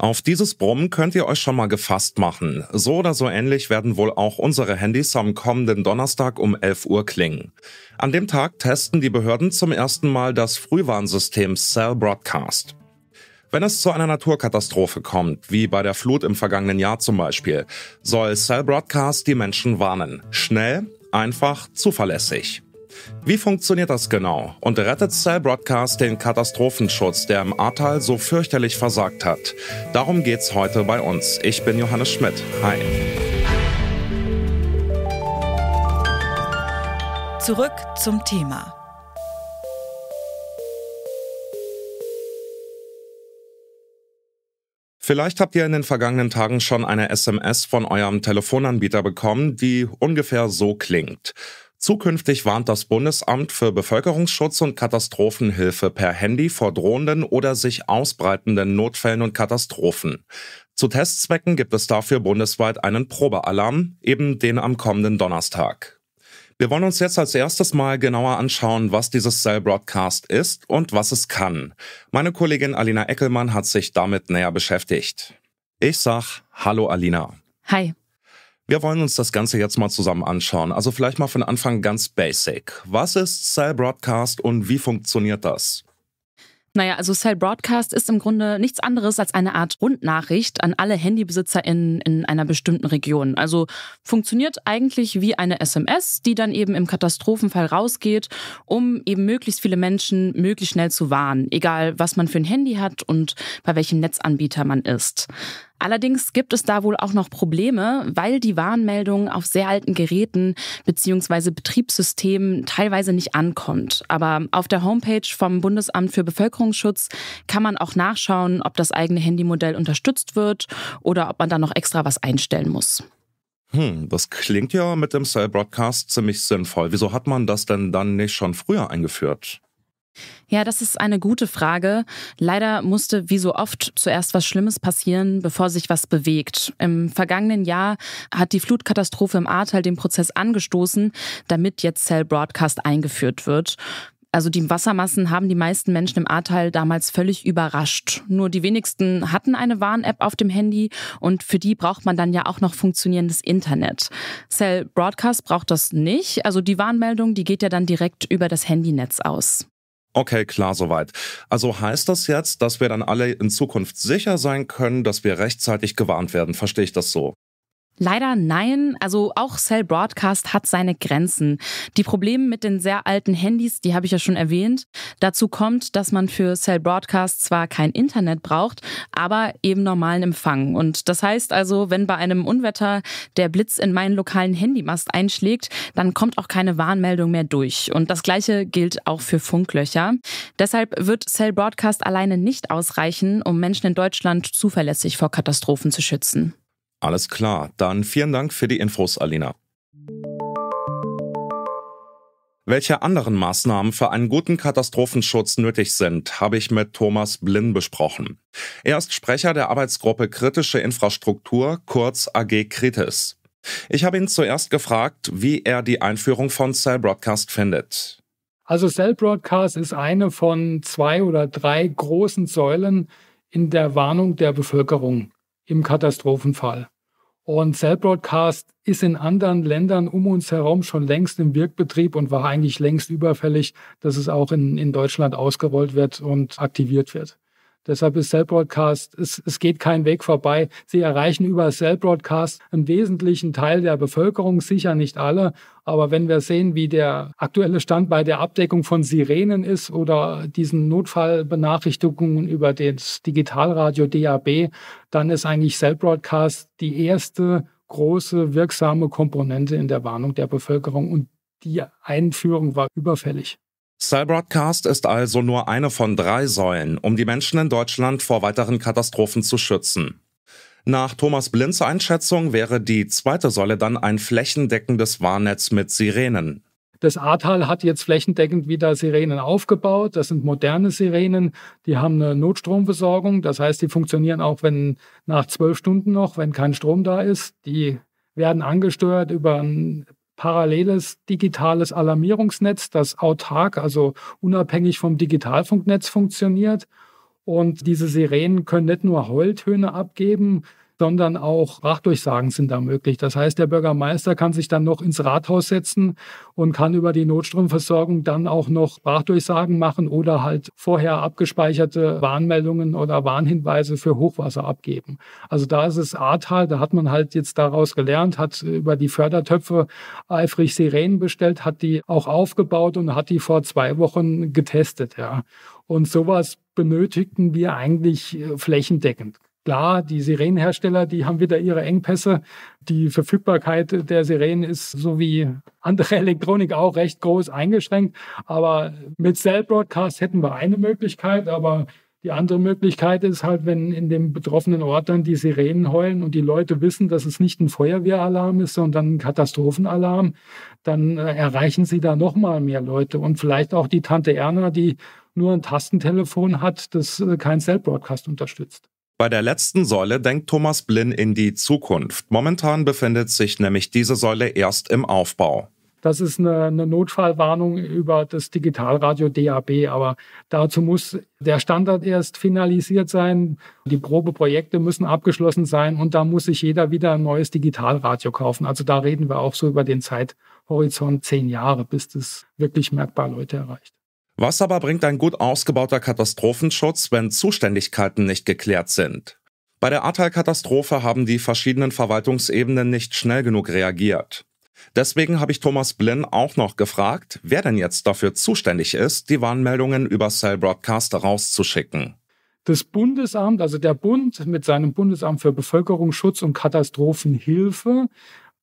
Auf dieses Brummen könnt ihr euch schon mal gefasst machen. So oder so ähnlich werden wohl auch unsere Handys am kommenden Donnerstag um 11 Uhr klingen. An dem Tag testen die Behörden zum ersten Mal das Frühwarnsystem Cell Broadcast. Wenn es zu einer Naturkatastrophe kommt, wie bei der Flut im vergangenen Jahr zum Beispiel, soll Cell Broadcast die Menschen warnen. Schnell, einfach, zuverlässig. Wie funktioniert das genau? Und rettet Cell Broadcast den Katastrophenschutz, der im Ahrtal so fürchterlich versagt hat? Darum geht's heute bei uns. Ich bin Johannes Schmidt. Hi. Zurück zum Thema. Vielleicht habt ihr in den vergangenen Tagen schon eine SMS von eurem Telefonanbieter bekommen, die ungefähr so klingt. Zukünftig warnt das Bundesamt für Bevölkerungsschutz und Katastrophenhilfe per Handy vor drohenden oder sich ausbreitenden Notfällen und Katastrophen. Zu Testzwecken gibt es dafür bundesweit einen Probealarm, eben den am kommenden Donnerstag. Wir wollen uns jetzt als erstes mal genauer anschauen, was dieses Cell Broadcast ist und was es kann. Meine Kollegin Alina Eckelmann hat sich damit näher beschäftigt. Ich sag Hallo Alina. Hi. Wir wollen uns das Ganze jetzt mal zusammen anschauen. Also vielleicht mal von Anfang ganz basic. Was ist Cell Broadcast und wie funktioniert das? Naja, also Cell Broadcast ist im Grunde nichts anderes als eine Art Rundnachricht an alle Handybesitzer in, in einer bestimmten Region. Also funktioniert eigentlich wie eine SMS, die dann eben im Katastrophenfall rausgeht, um eben möglichst viele Menschen möglichst schnell zu warnen, egal was man für ein Handy hat und bei welchem Netzanbieter man ist. Allerdings gibt es da wohl auch noch Probleme, weil die Warnmeldung auf sehr alten Geräten bzw. Betriebssystemen teilweise nicht ankommt. Aber auf der Homepage vom Bundesamt für Bevölkerungsschutz kann man auch nachschauen, ob das eigene Handymodell unterstützt wird oder ob man da noch extra was einstellen muss. Hm, das klingt ja mit dem Cell Broadcast ziemlich sinnvoll. Wieso hat man das denn dann nicht schon früher eingeführt? Ja, das ist eine gute Frage. Leider musste wie so oft zuerst was Schlimmes passieren, bevor sich was bewegt. Im vergangenen Jahr hat die Flutkatastrophe im Ahrtal den Prozess angestoßen, damit jetzt Cell Broadcast eingeführt wird. Also die Wassermassen haben die meisten Menschen im Ahrtal damals völlig überrascht. Nur die wenigsten hatten eine Warn-App auf dem Handy und für die braucht man dann ja auch noch funktionierendes Internet. Cell Broadcast braucht das nicht. Also die Warnmeldung, die geht ja dann direkt über das Handynetz aus. Okay, klar, soweit. Also heißt das jetzt, dass wir dann alle in Zukunft sicher sein können, dass wir rechtzeitig gewarnt werden? Verstehe ich das so? Leider nein. Also auch Cell Broadcast hat seine Grenzen. Die Probleme mit den sehr alten Handys, die habe ich ja schon erwähnt. Dazu kommt, dass man für Cell Broadcast zwar kein Internet braucht, aber eben normalen Empfang. Und das heißt also, wenn bei einem Unwetter der Blitz in meinen lokalen Handymast einschlägt, dann kommt auch keine Warnmeldung mehr durch. Und das gleiche gilt auch für Funklöcher. Deshalb wird Cell Broadcast alleine nicht ausreichen, um Menschen in Deutschland zuverlässig vor Katastrophen zu schützen. Alles klar, dann vielen Dank für die Infos, Alina. Welche anderen Maßnahmen für einen guten Katastrophenschutz nötig sind, habe ich mit Thomas Blinn besprochen. Er ist Sprecher der Arbeitsgruppe Kritische Infrastruktur, kurz AG Kritis. Ich habe ihn zuerst gefragt, wie er die Einführung von Cell Broadcast findet. Also Cell Broadcast ist eine von zwei oder drei großen Säulen in der Warnung der Bevölkerung im Katastrophenfall. Und Cell Broadcast ist in anderen Ländern um uns herum schon längst im Wirkbetrieb und war eigentlich längst überfällig, dass es auch in, in Deutschland ausgerollt wird und aktiviert wird. Deshalb ist Cell Broadcast, es, es geht kein Weg vorbei. Sie erreichen über Cell Broadcast einen wesentlichen Teil der Bevölkerung, sicher nicht alle. Aber wenn wir sehen, wie der aktuelle Stand bei der Abdeckung von Sirenen ist oder diesen Notfallbenachrichtigungen über das Digitalradio DAB, dann ist eigentlich Cell Broadcast die erste große wirksame Komponente in der Warnung der Bevölkerung und die Einführung war überfällig. Cell Broadcast ist also nur eine von drei Säulen, um die Menschen in Deutschland vor weiteren Katastrophen zu schützen. Nach Thomas Blinds Einschätzung wäre die zweite Säule dann ein flächendeckendes Warnnetz mit Sirenen. Das Ahrtal hat jetzt flächendeckend wieder Sirenen aufgebaut. Das sind moderne Sirenen, die haben eine Notstromversorgung. Das heißt, die funktionieren auch, wenn nach zwölf Stunden noch, wenn kein Strom da ist. Die werden angesteuert über ein paralleles digitales Alarmierungsnetz, das autark, also unabhängig vom Digitalfunknetz funktioniert. Und diese Sirenen können nicht nur Heultöne abgeben, sondern auch Sprachdurchsagen sind da möglich. Das heißt, der Bürgermeister kann sich dann noch ins Rathaus setzen und kann über die Notstromversorgung dann auch noch Sprachdurchsagen machen oder halt vorher abgespeicherte Warnmeldungen oder Warnhinweise für Hochwasser abgeben. Also da ist es Ahrtal, da hat man halt jetzt daraus gelernt, hat über die Fördertöpfe eifrig Sirenen bestellt, hat die auch aufgebaut und hat die vor zwei Wochen getestet, ja. Und sowas benötigten wir eigentlich äh, flächendeckend. Klar, die Sirenenhersteller, die haben wieder ihre Engpässe. Die Verfügbarkeit der Sirenen ist so wie andere Elektronik auch recht groß eingeschränkt. Aber mit Cell Broadcast hätten wir eine Möglichkeit, aber die andere Möglichkeit ist halt, wenn in dem betroffenen Ort dann die Sirenen heulen und die Leute wissen, dass es nicht ein Feuerwehralarm ist, sondern ein Katastrophenalarm, dann äh, erreichen sie da noch mal mehr Leute und vielleicht auch die Tante Erna, die nur ein Tastentelefon hat, das äh, kein Cell Broadcast unterstützt. Bei der letzten Säule denkt Thomas Blinn in die Zukunft. Momentan befindet sich nämlich diese Säule erst im Aufbau. Das ist eine, eine, Notfallwarnung über das Digitalradio DAB, aber dazu muss der Standard erst finalisiert sein. Die Probeprojekte müssen abgeschlossen sein und da muss sich jeder wieder ein neues Digitalradio kaufen. Also da reden wir auch so über den Zeithorizont zehn Jahre, bis das wirklich merkbar Leute erreicht. Was aber bringt ein gut ausgebauter Katastrophenschutz, wenn Zuständigkeiten nicht geklärt sind? Bei der Ahrtal-Katastrophe haben die verschiedenen Verwaltungsebenen nicht schnell genug reagiert. Deswegen habe ich Thomas Blinn auch noch gefragt, wer denn jetzt dafür zuständig ist, die Warnmeldungen über Cell Broadcast rauszuschicken. Das Bundesamt, also der Bund mit seinem Bundesamt für Bevölkerungsschutz und Katastrophenhilfe,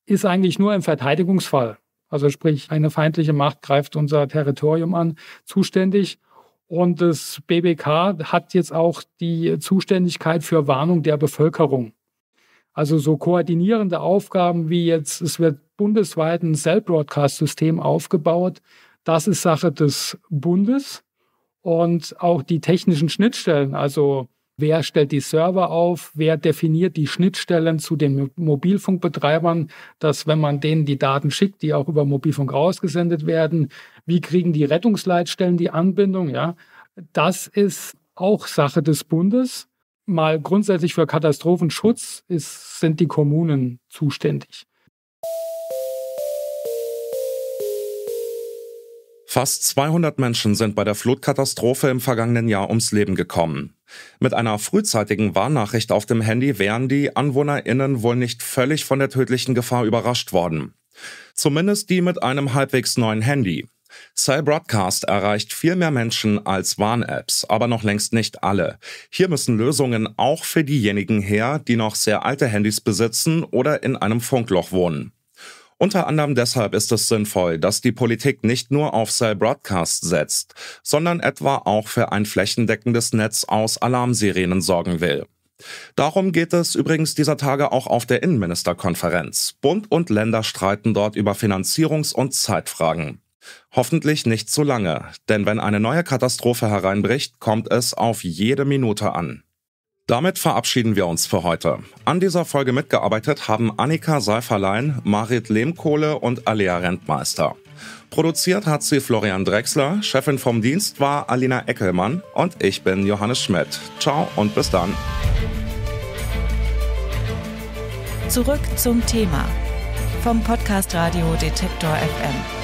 ist eigentlich nur im Verteidigungsfall also sprich eine feindliche Macht greift unser Territorium an, zuständig. Und das BBK hat jetzt auch die Zuständigkeit für Warnung der Bevölkerung. Also so koordinierende Aufgaben wie jetzt, es wird bundesweit ein Cell-Broadcast-System aufgebaut. Das ist Sache des Bundes. Und auch die technischen Schnittstellen, also Wer stellt die Server auf? Wer definiert die Schnittstellen zu den Mobilfunkbetreibern, dass wenn man denen die Daten schickt, die auch über Mobilfunk rausgesendet werden? Wie kriegen die Rettungsleitstellen die Anbindung? Ja, das ist auch Sache des Bundes. Mal grundsätzlich für Katastrophenschutz ist, sind die Kommunen zuständig. Fast 200 Menschen sind bei der Flutkatastrophe im vergangenen Jahr ums Leben gekommen. Mit einer frühzeitigen Warnnachricht auf dem Handy wären die AnwohnerInnen wohl nicht völlig von der tödlichen Gefahr überrascht worden. Zumindest die mit einem halbwegs neuen Handy. Cell Broadcast erreicht viel mehr Menschen als Warn-Apps, aber noch längst nicht alle. Hier müssen Lösungen auch für diejenigen her, die noch sehr alte Handys besitzen oder in einem Funkloch wohnen. Unter anderem deshalb ist es sinnvoll, dass die Politik nicht nur auf Cell Broadcast setzt, sondern etwa auch für ein flächendeckendes Netz aus Alarmsirenen sorgen will. Darum geht es übrigens dieser Tage auch auf der Innenministerkonferenz. Bund und Länder streiten dort über Finanzierungs- und Zeitfragen. Hoffentlich nicht zu lange, denn wenn eine neue Katastrophe hereinbricht, kommt es auf jede Minute an. Damit verabschieden wir uns für heute. An dieser Folge mitgearbeitet haben Annika Seiferlein, Marit Lehmkohle und Alea Rentmeister. Produziert hat sie Florian Drexler, Chefin vom Dienst war Alina Eckelmann und ich bin Johannes Schmidt. Ciao und bis dann. Zurück zum Thema vom Podcast Radio Detektor FM.